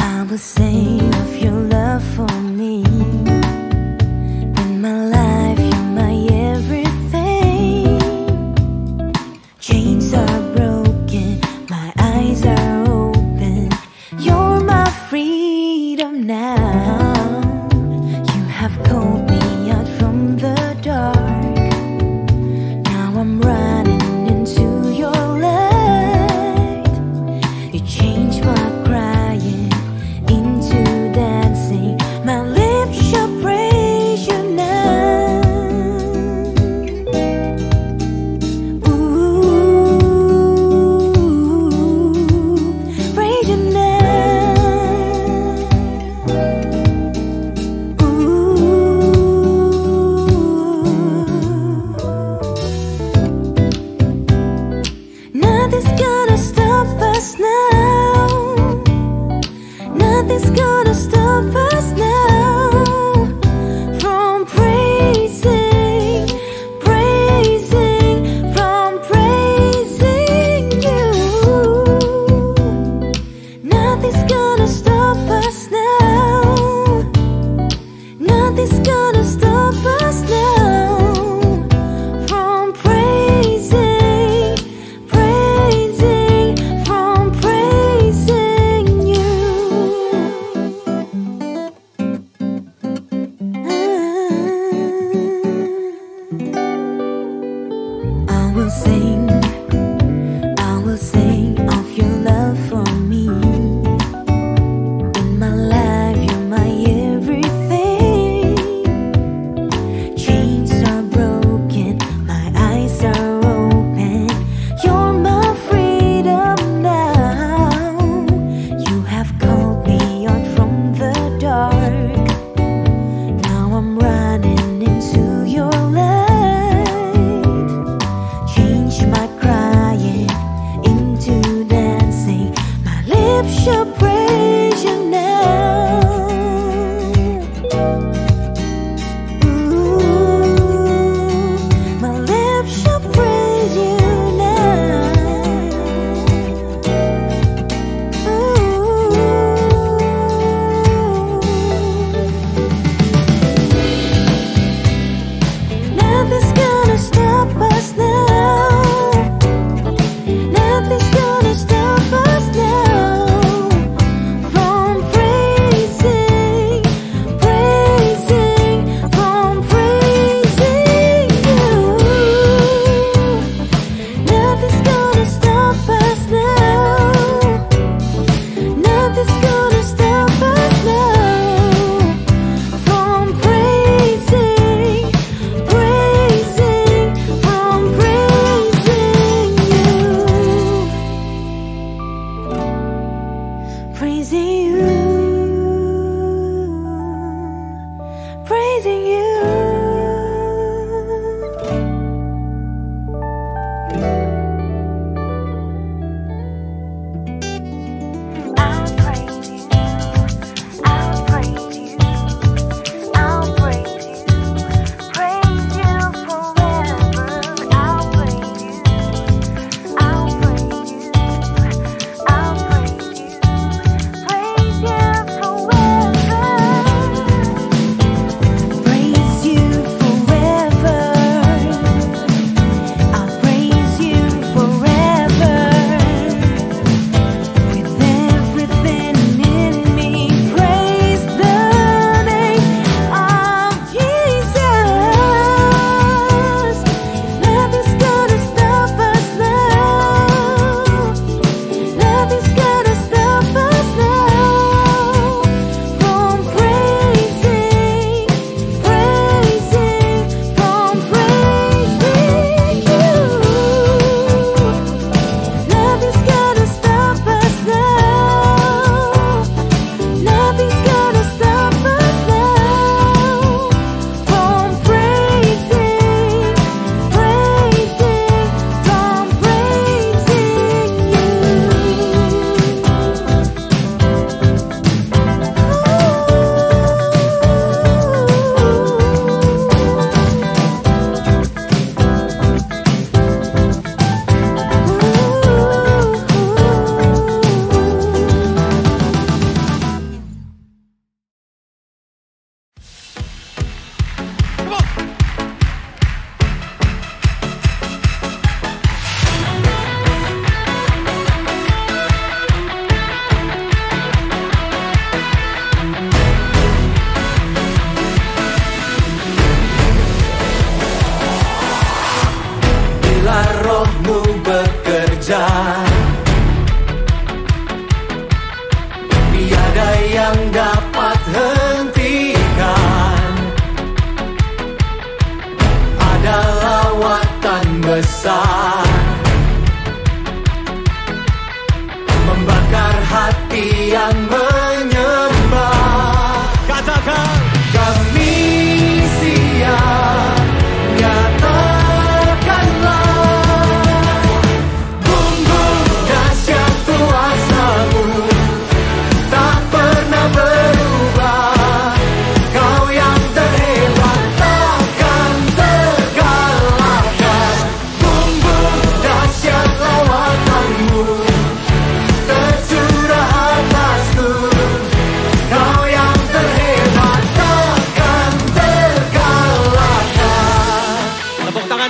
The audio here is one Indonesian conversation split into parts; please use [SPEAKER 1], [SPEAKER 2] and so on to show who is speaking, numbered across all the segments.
[SPEAKER 1] I will sing of your love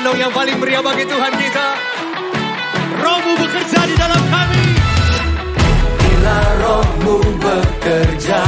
[SPEAKER 2] Kandang yang paling meriah bagi Tuhan kita. Rohmu bekerja di dalam kami.
[SPEAKER 1] Bila rohmu bekerja.